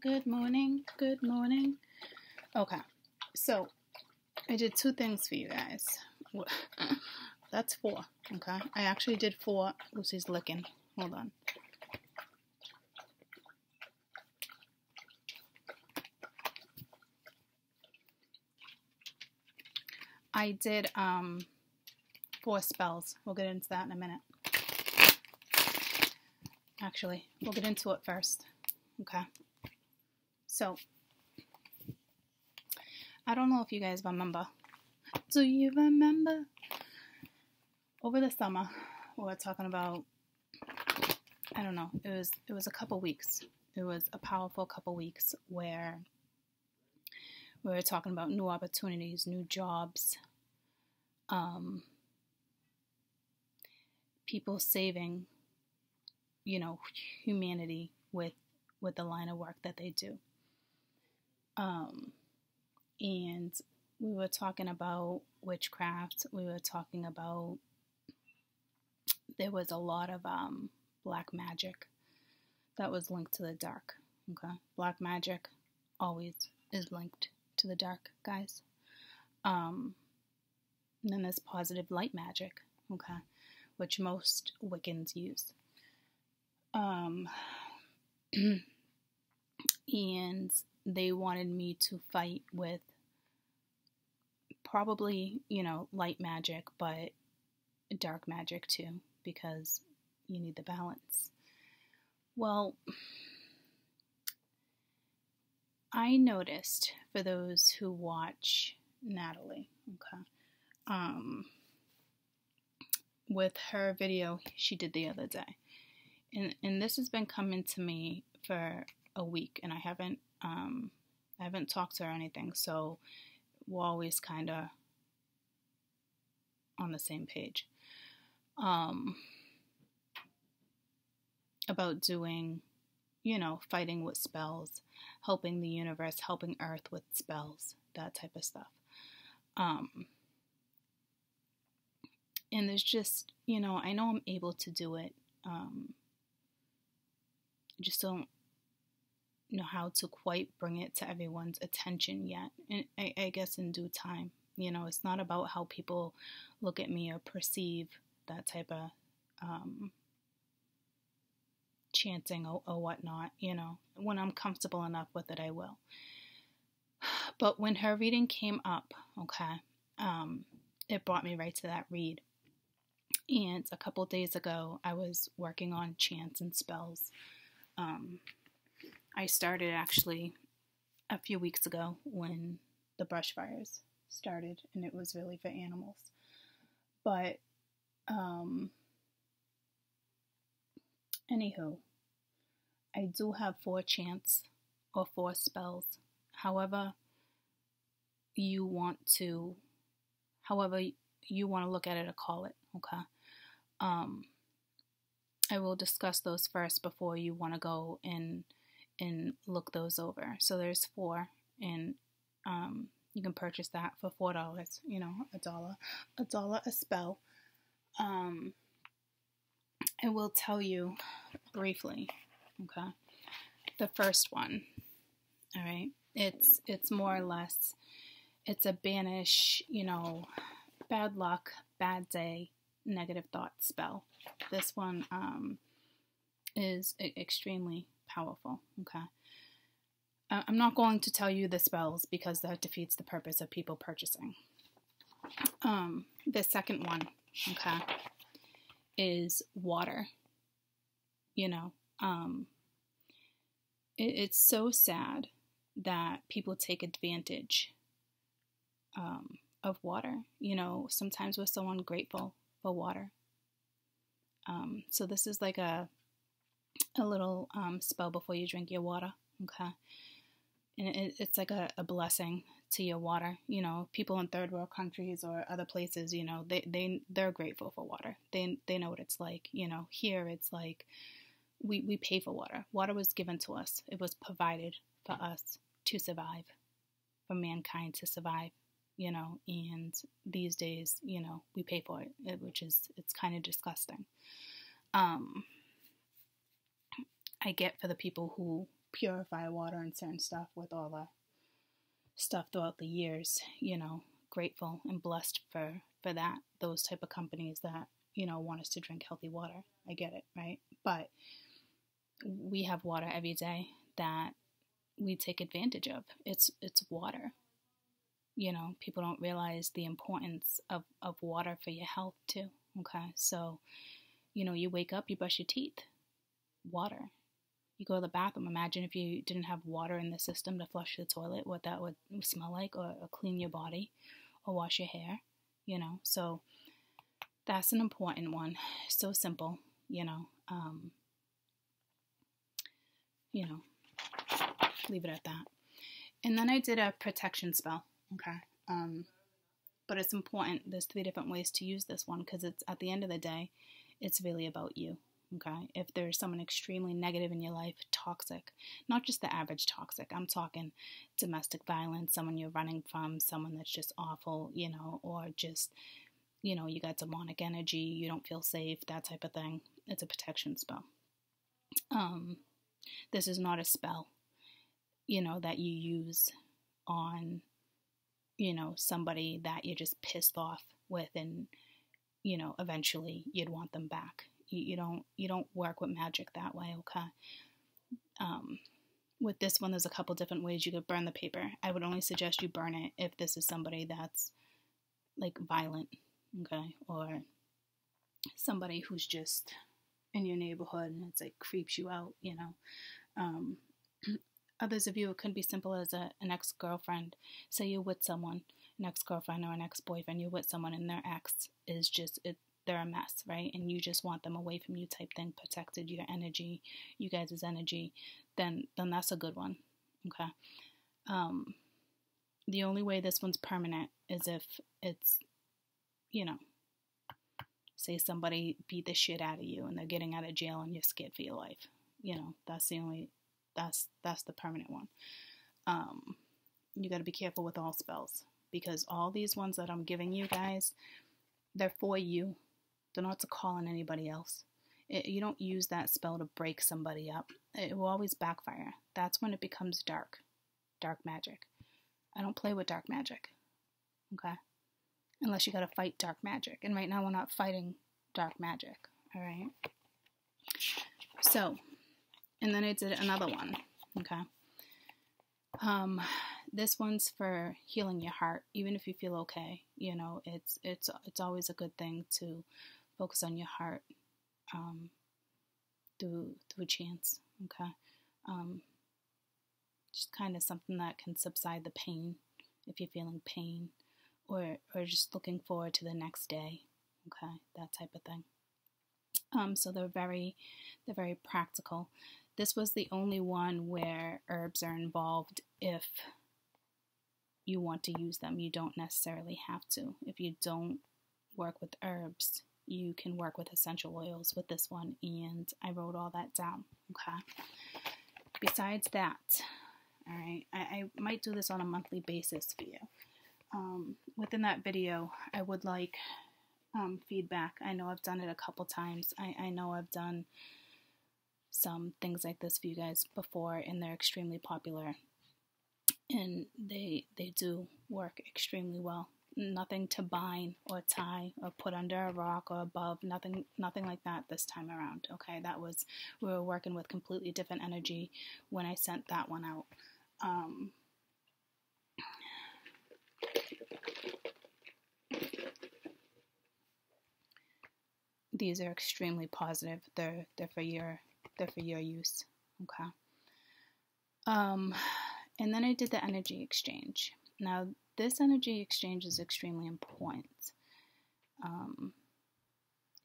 Good morning. Good morning. Okay, so I did two things for you guys. That's four. Okay, I actually did four. Lucy's licking. Hold on. I did um four spells. We'll get into that in a minute. Actually, we'll get into it first. Okay. So, I don't know if you guys remember. Do you remember? Over the summer, we were talking about. I don't know. It was it was a couple weeks. It was a powerful couple weeks where we were talking about new opportunities, new jobs, um, people saving, you know, humanity with with the line of work that they do. Um, and we were talking about witchcraft. We were talking about there was a lot of um, black magic that was linked to the dark. Okay, black magic always is linked to the dark, guys. Um, and then there's positive light magic, okay, which most Wiccans use. Um, and they wanted me to fight with probably, you know, light magic, but dark magic too, because you need the balance. Well, I noticed for those who watch Natalie, okay, um, with her video she did the other day, and and this has been coming to me for a week, and I haven't um, I haven't talked to her or anything, so we're always kind of on the same page. Um, about doing, you know, fighting with spells, helping the universe, helping Earth with spells, that type of stuff. Um, and there's just, you know, I know I'm able to do it. Um, just don't know how to quite bring it to everyone's attention yet. And I, I guess in due time. You know, it's not about how people look at me or perceive that type of um, chanting or, or whatnot. You know, when I'm comfortable enough with it, I will. But when her reading came up, okay, um, it brought me right to that read. And a couple days ago, I was working on chants and spells. Um, I started actually a few weeks ago when the brush fires started, and it was really for animals. But, um, anywho, I do have four chants or four spells. However, you want to, however you want to look at it or call it, okay? Um, I will discuss those first before you want to go and and look those over. So there's four, and um, you can purchase that for four dollars. You know, a dollar, a dollar a spell. Um, I will tell you briefly. Okay, the first one. All right, it's it's more or less. It's a banish. You know, bad luck, bad day, negative thought spell. This one um, is extremely powerful. Okay. I'm not going to tell you the spells because that defeats the purpose of people purchasing. Um, the second one, okay, is water. You know, um, it, it's so sad that people take advantage um, of water. You know, sometimes we're so ungrateful for water. Um, so this is like a a little um, spell before you drink your water. Okay, and it, it's like a, a blessing to your water. You know, people in third world countries or other places, you know, they they they're grateful for water. They they know what it's like. You know, here it's like we we pay for water. Water was given to us. It was provided for us to survive, for mankind to survive. You know, and these days, you know, we pay for it, which is it's kind of disgusting. Um, I get for the people who purify water and certain stuff with all the stuff throughout the years, you know, grateful and blessed for for that those type of companies that, you know, want us to drink healthy water. I get it, right? But we have water every day that we take advantage of. It's it's water. You know, people don't realize the importance of, of water for your health too. Okay. So, you know, you wake up, you brush your teeth. Water. You go to the bathroom. Imagine if you didn't have water in the system to flush the toilet, what that would smell like, or, or clean your body, or wash your hair. You know, so that's an important one. So simple, you know. Um, you know, leave it at that. And then I did a protection spell. Okay. Um, but it's important. There's three different ways to use this one because it's at the end of the day, it's really about you. Okay. If there's someone extremely negative in your life, toxic, not just the average toxic, I'm talking domestic violence, someone you're running from, someone that's just awful, you know, or just, you know, you got demonic energy, you don't feel safe, that type of thing. It's a protection spell. Um, this is not a spell, you know, that you use on, you know, somebody that you're just pissed off with and, you know, eventually you'd want them back. You, you don't you don't work with magic that way, okay? Um, with this one, there's a couple different ways you could burn the paper. I would only suggest you burn it if this is somebody that's like violent, okay, or somebody who's just in your neighborhood and it's like creeps you out, you know. Um, others of you, it could be simple as a, an ex girlfriend. Say you're with someone, an ex girlfriend or an ex boyfriend, you're with someone and their ex is just, it, they're a mess, right? And you just want them away from you type thing, protected your energy, you guys' energy, then, then that's a good one, okay? Um, the only way this one's permanent is if it's, you know, say somebody beat the shit out of you and they're getting out of jail and you're scared for your life. You know, that's the only that's that's the permanent one. Um, you got to be careful with all spells because all these ones that I'm giving you guys, they're for you. They're not to call on anybody else. It, you don't use that spell to break somebody up. It will always backfire. That's when it becomes dark, dark magic. I don't play with dark magic. Okay unless you got to fight dark magic. And right now we're not fighting dark magic. All right. So, and then I did another one. Okay. Um, this one's for healing your heart. Even if you feel okay, you know, it's it's it's always a good thing to focus on your heart. Um, through through chants. Okay. Um, just kind of something that can subside the pain if you're feeling pain or or just looking forward to the next day. Okay, that type of thing. Um, so they're very they're very practical. This was the only one where herbs are involved if you want to use them. You don't necessarily have to. If you don't work with herbs, you can work with essential oils with this one, and I wrote all that down. Okay. Besides that, all right, I, I might do this on a monthly basis for you um, within that video, I would like um, feedback. I know I've done it a couple times. I, I know I've done some things like this for you guys before, and they're extremely popular. And they they do work extremely well. Nothing to bind or tie or put under a rock or above. Nothing nothing like that this time around. Okay, that was we were working with completely different energy when I sent that one out. Um, these are extremely positive. They're they're for your they're for your use. Okay. Um, and then I did the energy exchange. Now this energy exchange is extremely important. Um,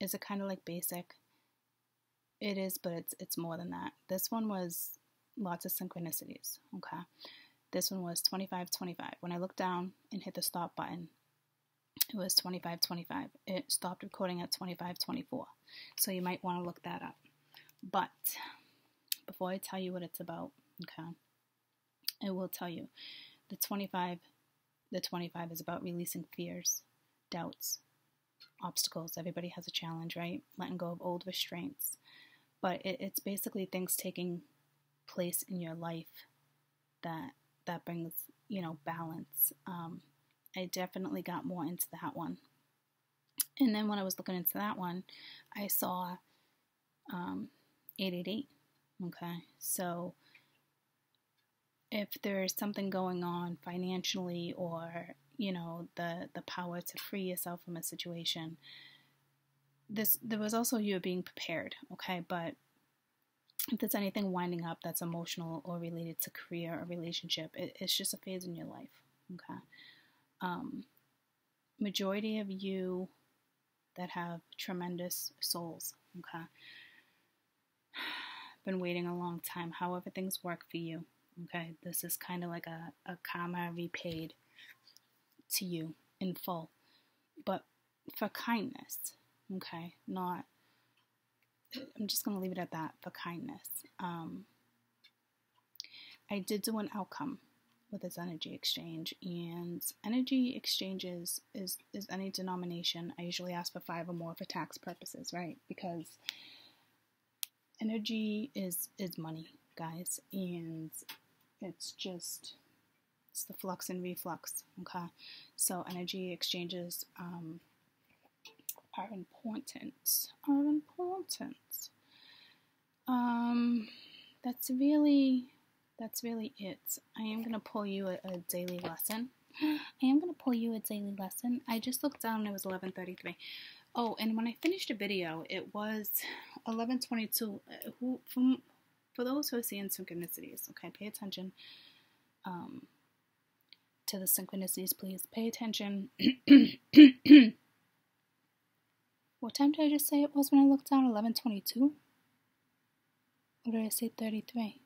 is it kind of like basic? It is, but it's it's more than that. This one was lots of synchronicities. Okay. This one was 25 25. When I looked down and hit the stop button, it was 25 25. It stopped recording at 25 24. So you might want to look that up. But before I tell you what it's about, okay, I will tell you the 25 the 25 is about releasing fears, doubts, obstacles. Everybody has a challenge, right? Letting go of old restraints. But it, it's basically things taking place in your life that that brings you know balance. Um, I definitely got more into that one. And then when I was looking into that one, I saw um, 888. Okay, so if there's something going on financially or you know the the power to free yourself from a situation this there was also you being prepared okay? But if there's anything winding up that's emotional or related to career or relationship it, it's just a phase in your life okay? Um majority of you that have tremendous souls okay? Been waiting a long time however things work for you okay this is kind of like a, a karma repaid to you in full, but for kindness, okay? Not, I'm just going to leave it at that for kindness. Um, I did do an outcome with this energy exchange, and energy exchanges is, is any denomination. I usually ask for five or more for tax purposes, right? Because energy is is money, guys, and it's just it's the flux and reflux. Okay, so energy exchanges um, are important. Are important. Um, that's really that's really it. I am gonna pull you a, a daily lesson. I am gonna pull you a daily lesson. I just looked down and it was 11:33. Oh, and when I finished the video, it was 11:22. Uh, who from for those who are seeing synchronicities, okay, pay attention. Um, to the synchronicities, please. Pay attention. what time did I just say it was when I looked down? 11:22. Or did I say 33?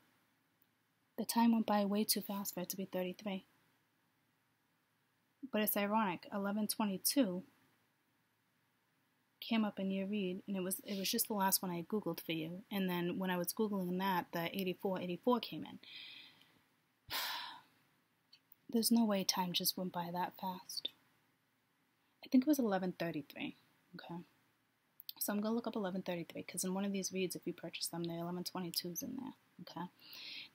The time went by way too fast for it to be 33. But it's ironic. 11:22 came up in your read and it was it was just the last one I googled for you and then when I was googling that the 84 84 came in there's no way time just went by that fast. I think it was 11:33. Okay. So I'm gonna look up 11:33 because in one of these reads, if you purchase them, the 1122 is in there. Okay.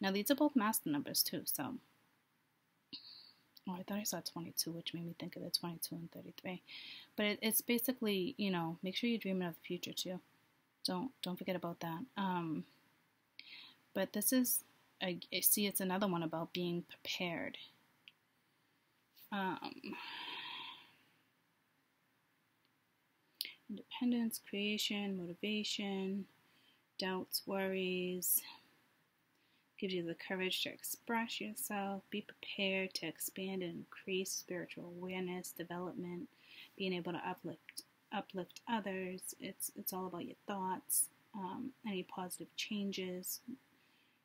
Now these are both master numbers too. So. Oh, I thought I saw 22, which made me think of the 22 and 33. But it, it's basically, you know, make sure you're dreaming of the future too. Don't don't forget about that. Um, but this is, I, I see, it's another one about being prepared um, independence, creation, motivation, doubts, worries. Gives you the courage to express yourself, be prepared to expand and increase spiritual awareness, development, being able to uplift uplift others. It's it's all about your thoughts, um, any positive changes,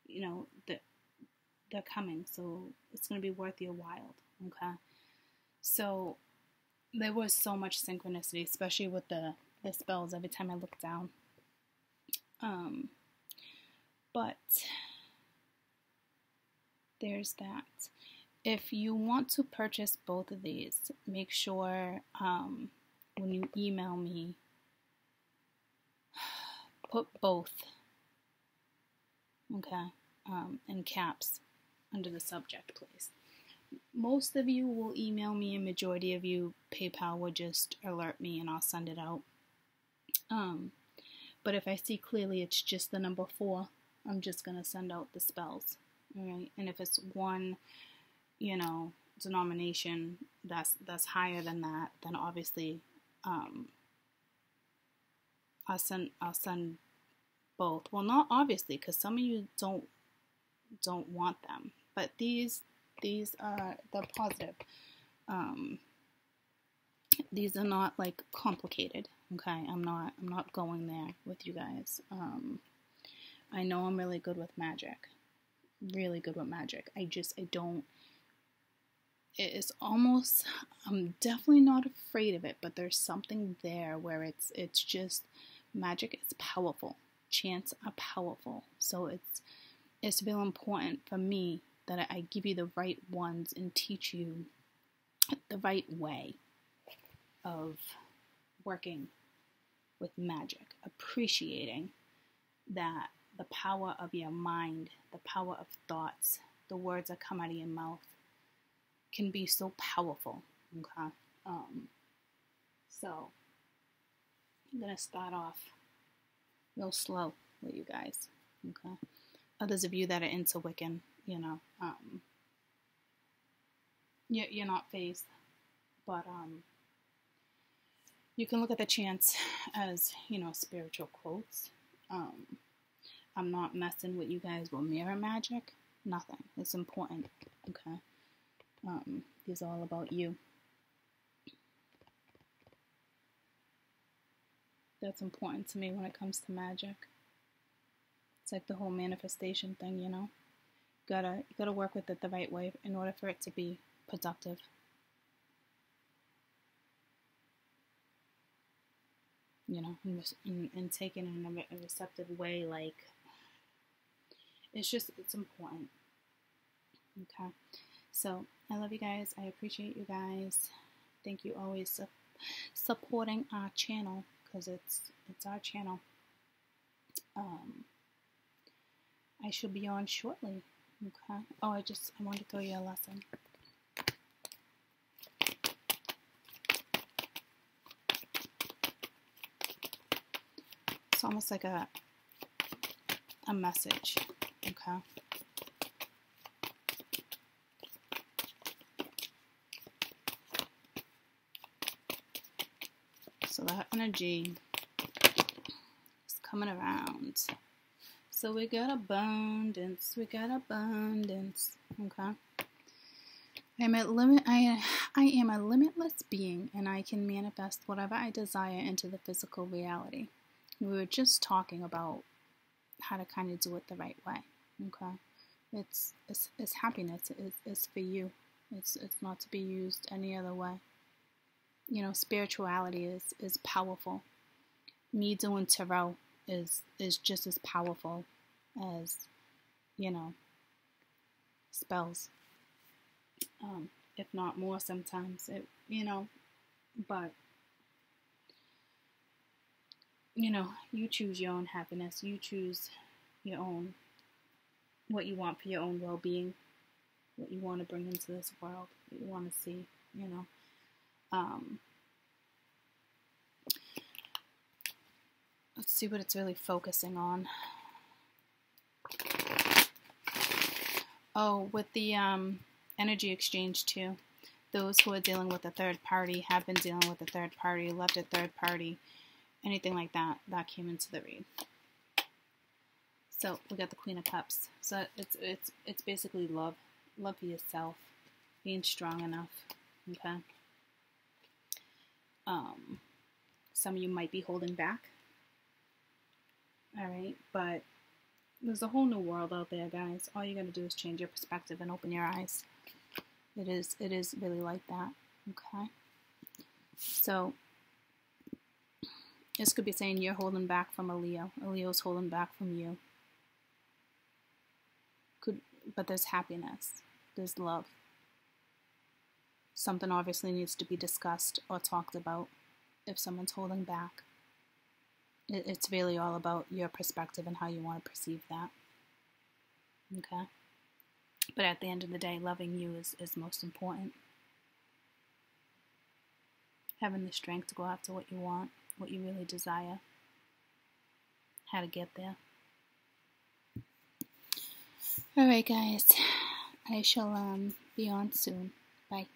you know that they're coming. So it's going to be worth your while. Okay. So there was so much synchronicity, especially with the, the spells every time I looked down. Um, but there's that. If you want to purchase both of these, make sure um, when you email me, put both, okay, um, in caps under the subject, please most of you will email me, and majority of you, PayPal will just alert me and I'll send it out. Um, but if I see clearly it's just the number four, I'm just gonna send out the spells. Right, and if it's one, you know, denomination that's that's higher than that, then obviously, um, I'll send I'll send both. Well, not obviously, because some of you don't don't want them, but these these are the positive. Um, these are not like complicated. Okay, I'm not. I'm not going there with you guys. Um, I know I'm really good with magic. Really good with magic. I just I don't. It's almost. I'm definitely not afraid of it, but there's something there where it's it's just magic. It's powerful. Chants are powerful. So it's it's real important for me that I give you the right ones and teach you the right way of working with magic, appreciating that the power of your mind, the power of thoughts, the words that come out of your mouth can be so powerful. Okay. Um, so I'm gonna start off real slow with you guys. Okay. Others of you that are into Wiccan, you know, um, you're, you're not phased, but um, you can look at the chants as you know spiritual quotes. Um, I'm not messing with you guys with mirror magic. Nothing. It's important. Okay. Um, are all about you. That's important to me when it comes to magic. It's like the whole manifestation thing, you know. gotta you gotta work with it the right way in order for it to be productive. You know, and, and taken in a receptive way, like it's just it's important. Okay, so I love you guys. I appreciate you guys. Thank you always su- supporting our channel because it's it's our channel. Um, I should be on shortly. Okay. Oh, I just I want to throw you a lesson. It's almost like a a message. Okay. So that energy is coming around. So we got abundance. We got abundance. Okay. I'm a limit. I I am a limitless being, and I can manifest whatever I desire into the physical reality. We were just talking about how to kind of do it the right way. Okay, it's it's, it's happiness. It's, it's for you. It's it's not to be used any other way. You know, spirituality is is powerful. Me doing tarot is is just as powerful as you know spells um, if not more sometimes it you know but you know you choose your own happiness you choose your own what you want for your own well-being what you want to bring into this world what you want to see you know um, let's see what it's really focusing on Oh, with the um, energy exchange too. Those who are dealing with a third party have been dealing with a third party, left a third party, anything like that, that came into the read. So we got the Queen of Cups. So it's it's it's basically love, love for yourself, being strong enough. Okay. Um, some of you might be holding back. All right, but there's a whole new world out there, guys. All you gotta do is change your perspective and open your eyes. It is it is really like that. Okay. So this could be saying you're holding back from a Leo. A Leo's holding back from you. Could but there's happiness. There's love. Something obviously needs to be discussed or talked about if someone's holding back it's really all about your perspective and how you want to perceive that. Okay? But at the end of the day, loving you is, is most important. Having the strength to go after what you want, what you really desire, how to get there. Alright, guys. I shall um, be on soon. Bye.